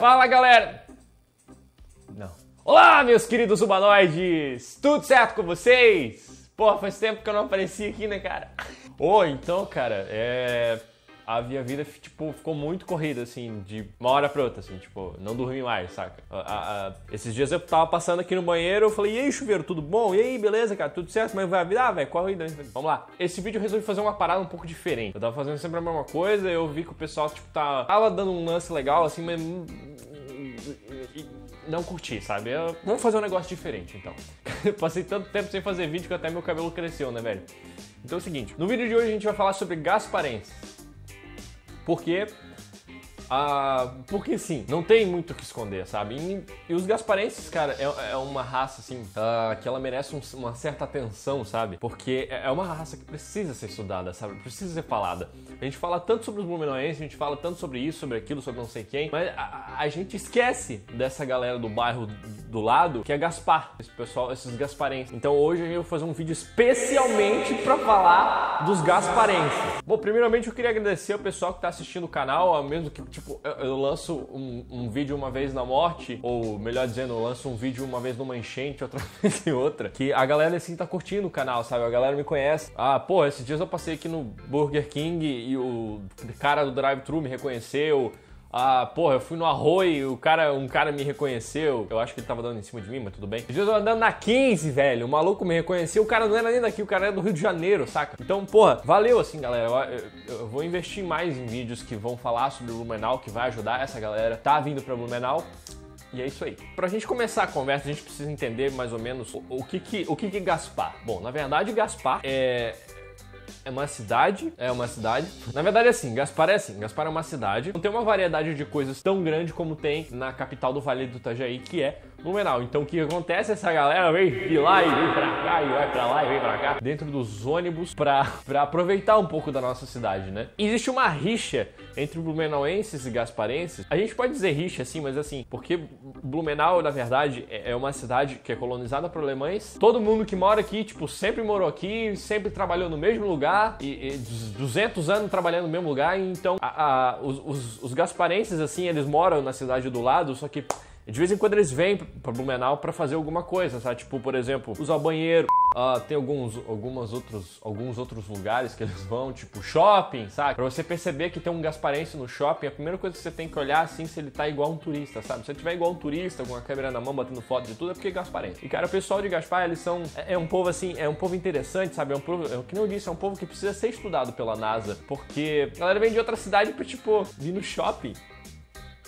Fala galera! Não. Olá, meus queridos humanoides! Tudo certo com vocês? Porra, faz tempo que eu não apareci aqui, né, cara? Ô, oh, então, cara, é a minha vida, tipo, ficou muito corrida, assim, de uma hora pra outra, assim, tipo, não dormi mais, saca? A, a, esses dias eu tava passando aqui no banheiro, eu falei, e aí, chuveiro, tudo bom? E aí, beleza, cara, tudo certo? Mas vai virar, velho, corre aí, vamos lá. Esse vídeo eu resolvi fazer uma parada um pouco diferente. Eu tava fazendo sempre a mesma coisa, eu vi que o pessoal, tipo, tá, tava dando um lance legal, assim, mas não curti, sabe? Eu, vamos fazer um negócio diferente, então. Passei tanto tempo sem fazer vídeo que até meu cabelo cresceu, né, velho? Então é o seguinte, no vídeo de hoje a gente vai falar sobre Gasparense. Porque ah, porque sim, não tem muito o que esconder, sabe? E, e os gasparenses, cara, é, é, uma raça, assim, uh, que ela merece um, uma certa atenção, sabe? Porque é, é uma raça que precisa ser estudada, sabe? Precisa ser falada. A gente fala tanto sobre os blumenauenses, a gente fala tanto sobre isso, sobre aquilo, sobre não sei quem, mas a, a gente esquece dessa galera do bairro do lado, que é Gaspar, esse pessoal, esses gasparenses. Então hoje eu vou fazer um vídeo especialmente para falar dos gasparenses. Bom, primeiramente eu queria agradecer o pessoal que tá assistindo o canal, mesmo que, tipo, eu, eu lanço um, um, vídeo uma vez na morte, ou melhor dizendo, eu lanço um vídeo uma vez numa enchente, outra vez em outra, que a galera assim tá curtindo o canal, sabe? A galera me conhece. Ah, pô, esses dias eu passei aqui no Burger King e o cara do drive-thru me reconheceu. Ah, porra, eu fui no arroio, o cara, um cara me reconheceu. Eu acho que ele tava dando em cima de mim, mas tudo bem. Eu andando na 15, velho. O maluco me reconheceu. O cara não era nem daqui, o cara era do Rio de Janeiro, saca? Então, porra, valeu assim, galera. Eu, eu, eu vou investir mais em vídeos que vão falar sobre o Blumenau, que vai ajudar essa galera. Tá vindo pra Blumenau. E é isso aí. Pra gente começar a conversa, a gente precisa entender mais ou menos o, o que que, o que que Gaspar. Bom, na verdade, Gaspar é, é uma cidade, é uma cidade. Na verdade é assim, Gaspar é assim, Gaspar é uma cidade. Não tem uma variedade de coisas tão grande como tem na capital do Vale do Itajaí, que é Blumenau. Então o que acontece? Essa galera vem de lá e vem pra cá, e vai pra lá e vem pra cá, dentro dos ônibus pra, pra aproveitar um pouco da nossa cidade, né? Existe uma rixa entre blumenauenses e gasparenses. A gente pode dizer rixa assim, mas assim, porque Blumenau, na verdade, é, é uma cidade que é colonizada por alemães. Todo mundo que mora aqui, tipo, sempre morou aqui, sempre trabalhou no mesmo lugar, e, e 200 anos trabalhando no mesmo lugar, então a, a, os, os, os gasparenses, assim, eles moram na cidade do lado, só que de vez em quando eles vêm para Blumenau para fazer alguma coisa, sabe? Tipo, por exemplo, usar o banheiro. Uh, tem alguns, algumas outros, alguns outros lugares que eles vão, tipo shopping, sabe? Pra você perceber que tem um gasparense no shopping, a primeira coisa que você tem que olhar assim se ele tá igual um turista, sabe? Se ele tiver igual um turista, com a câmera na mão, batendo foto de tudo, é porque é gasparense. E cara, o pessoal de Gaspar, eles são. É, é um povo assim, é um povo interessante, sabe? É um povo, é, que nem eu disse, é um povo que precisa ser estudado pela NASA. Porque a galera vem de outra cidade pra, tipo, vir no shopping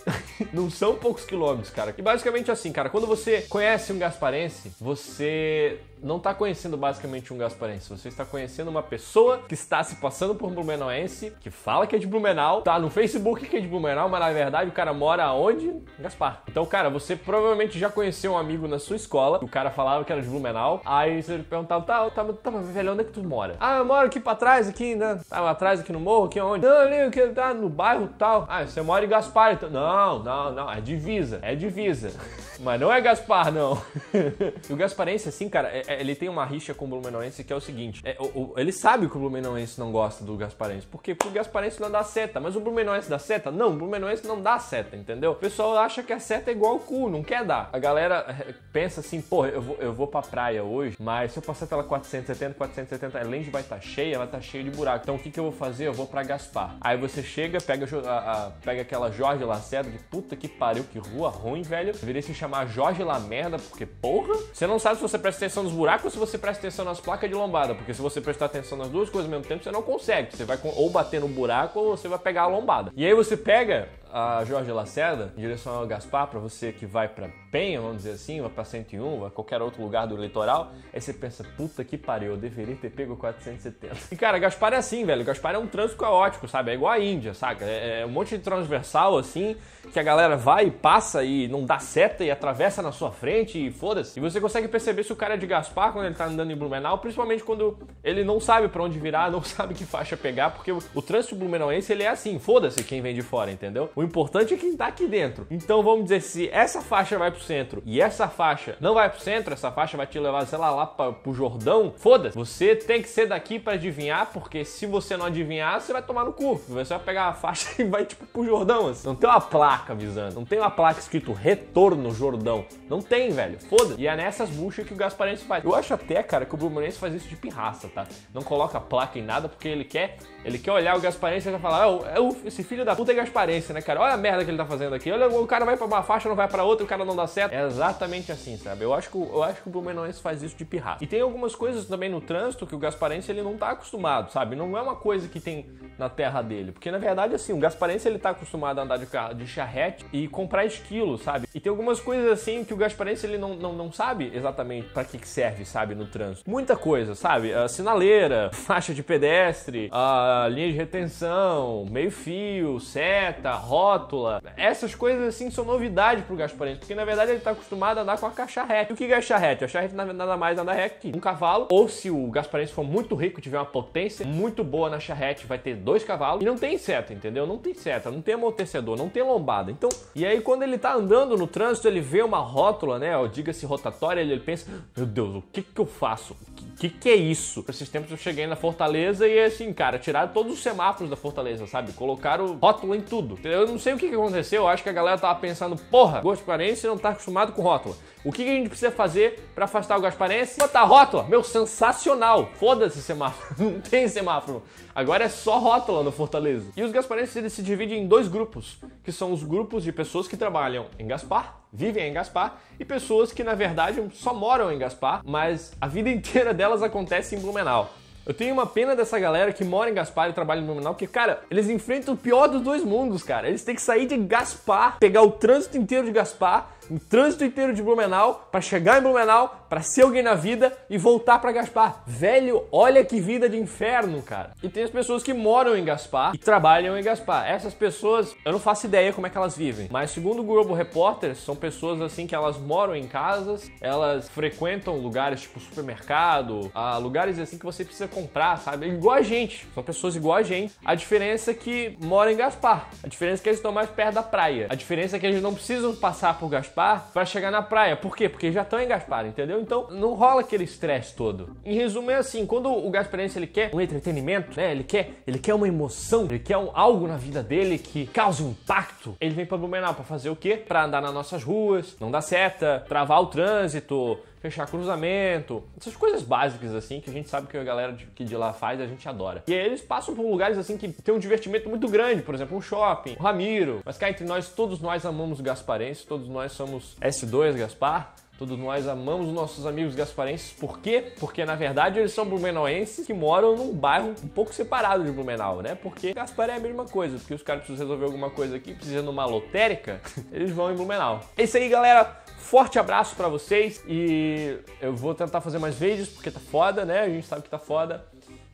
não são poucos quilômetros, cara. E basicamente assim, cara, quando você conhece um gasparense, você não está conhecendo basicamente um gasparense, você está conhecendo uma pessoa que está se passando por blumenauense, que fala que é de Blumenau, tá no Facebook que é de Blumenau, mas na verdade o cara mora onde? Gaspar. Então, cara, você provavelmente já conheceu um amigo na sua escola, o cara falava que era de Blumenau, aí você perguntava, tá, tá, tá, velho, onde é que tu mora? Ah, eu moro aqui pra trás, aqui, né? Tá atrás aqui no morro, aqui onde? Não, ali, que tá no bairro tal. Ah, você mora em Gaspar, então. Não, não, não, é divisa, é divisa. mas não é Gaspar, não. o gasparense, assim, cara, é, ele tem uma rixa com o Blumenauense que é o seguinte: é, o, o, ele sabe que o Blumenauense não gosta do Gasparense. Por quê? Porque o Gasparense não dá seta. Mas o Blumenauense dá seta? Não, o Blumenauense não dá seta, entendeu? O pessoal acha que a seta é igual ao cu, não quer dar. A galera eh, pensa assim: pô, eu vou, eu vou pra praia hoje, mas se eu passar pela 470, 470, a lente vai estar tá cheia, ela tá cheia de buraco. Então o que, que eu vou fazer? Eu vou pra Gaspar. Aí você chega, pega, a, a, pega aquela Jorge Lacerda, de puta que pariu, que rua ruim, velho. Deveria se chamar Jorge Lamerda, porque porra, você não sabe se você presta atenção nos buracos ou se você presta atenção nas placas de lombada, porque se você prestar atenção nas duas coisas ao mesmo tempo, você não consegue. Você vai ou bater no buraco ou você vai pegar a lombada. E aí você pega a Jorge Lacerda em direção ao Gaspar, para você que vai para Penha, vamos dizer assim, vai para 101, vai qualquer outro lugar do litoral, aí você pensa, puta que pariu, eu deveria ter pego 470. E cara, Gaspar é assim, velho, Gaspar é um trânsito caótico, sabe? É igual a Índia, saca? É, é um monte de transversal assim, que a galera vai e passa e não dá seta e atravessa na sua frente e foda-se. E você consegue perceber se o cara é de Gaspar quando ele tá andando em Blumenau, principalmente quando ele não sabe para onde virar, não sabe que faixa pegar, porque o, trânsito blumenauense ele é assim, foda-se quem vem de fora, entendeu? O O importante é quem tá aqui dentro. Então vamos dizer, se essa faixa vai pro centro e essa faixa não vai pro centro, essa faixa vai te levar, sei lá, lá pra, pro Jordão, foda-se. Você tem que ser daqui para adivinhar, porque se você não adivinhar, você vai tomar no cu. Você vai pegar a faixa e vai, tipo, pro Jordão. Assim. Não tem uma placa avisando, não tem uma placa escrito Retorno Jordão. Não tem, velho. Foda-se. E é nessas buchas que o Gasparense faz. Eu acho até, cara, que o Blumenense faz isso de pirraça, tá? Não coloca placa em nada porque ele quer, ele quer olhar o Gasparense e vai falar, oh, esse filho da puta é Gasparense, né, cara? Olha a merda que ele tá fazendo aqui. Olha, o cara vai pra uma faixa, não vai pra outra, o cara não dá certo. É exatamente assim, sabe? Eu acho que, eu acho que o Blumenense faz isso de pirraça. E tem algumas coisas também no trânsito que o Gasparense ele não tá acostumado, sabe? Não é uma coisa que tem na terra dele. Porque na verdade, assim, o Gasparense ele tá acostumado a andar de carro de charrete e comprar esquilo, sabe? E tem algumas coisas assim que o Gasparense ele não, não, não sabe exatamente para que, que serve, sabe, no trânsito. Muita coisa, sabe? A sinaleira, faixa de pedestre, a linha de retenção, meio-fio, seta, rótula. Essas coisas assim são novidade pro Gasparense, porque na verdade ele tá acostumado a andar com a cacharrete. O que é a charrete? A charrete nada mais nada é que um cavalo, ou se o Gasparense for muito rico, tiver uma potência muito boa na charrete, vai ter dois cavalos e não tem seta, entendeu? Não tem seta, não tem amortecedor, não tem lombada. Então, e aí quando ele tá andando no trânsito, ele vê uma rótula, né? Diga-se rotatória, ele pensa: Meu Deus, o que que eu faço? Que, que é isso? Esses tempos eu cheguei na Fortaleza e assim, cara, tiraram todos os semáforos da Fortaleza, sabe? Colocaram rótula em tudo. Eu não sei o que, que aconteceu, eu acho que a galera tava pensando: Porra, Gasparense não tá acostumado com rótula. O que, que a gente precisa fazer para afastar o Gasparense? Botar rótula. Meu, sensacional. Foda-se semáforo. Não tem semáforo. Agora é só rótula no Fortaleza. E os gasparenses se dividem em dois grupos, que são os grupos de pessoas que trabalham em Gaspar, vivem em Gaspar, e pessoas que na verdade só moram em Gaspar, mas a vida inteira delas acontece em Blumenau. Eu tenho uma pena dessa galera que mora em Gaspar e trabalha em Blumenau, porque, cara, eles enfrentam o pior dos dois mundos, cara. Eles têm que sair de Gaspar, pegar o trânsito inteiro de Gaspar o trânsito inteiro de Blumenau para chegar em Blumenau, para ser alguém na vida e voltar para Gaspar. Velho, olha que vida de inferno, cara. E tem as pessoas que moram em Gaspar e trabalham em Gaspar. Essas pessoas, eu não faço ideia como é que elas vivem, mas segundo o Globo Repórter, são pessoas assim que elas moram em casas, elas frequentam lugares tipo supermercado, ah, lugares assim que você precisa comprar, sabe? Igual a gente, são pessoas igual a gente. A diferença é que moram em Gaspar. A diferença é que eles estão mais perto da praia. A diferença é que eles não precisam passar por Gaspar Gaspar para chegar na praia. Por quê? Porque já estão em Gaspar, entendeu? Então não rola aquele estresse todo. Em resumo é assim, quando o Gasparense ele quer um entretenimento, né? Ele quer, ele quer uma emoção, ele quer um, algo na vida dele que cause um impacto. Ele vem para Blumenau para fazer o quê? Para andar nas nossas ruas, não dar seta, travar o trânsito, fechar cruzamento, essas coisas básicas assim que a gente sabe que a galera de, que de lá faz a gente adora. E aí eles passam por lugares assim que tem um divertimento muito grande, por exemplo, um shopping, o Ramiro. Mas cá entre nós, todos nós amamos Gasparense, todos nós somos S2 Gaspar. Todos nós amamos os nossos amigos gasparenses. Por quê? Porque na verdade eles são blumenauenses que moram num bairro um pouco separado de Blumenau, né? Porque Gaspar é a mesma coisa. Porque os caras precisam resolver alguma coisa aqui, precisam de uma lotérica, eles vão em Blumenau. É isso aí, galera. Forte abraço para vocês e eu vou tentar fazer mais vídeos porque tá foda, né? A gente sabe que tá foda.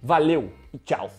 Valeu e tchau.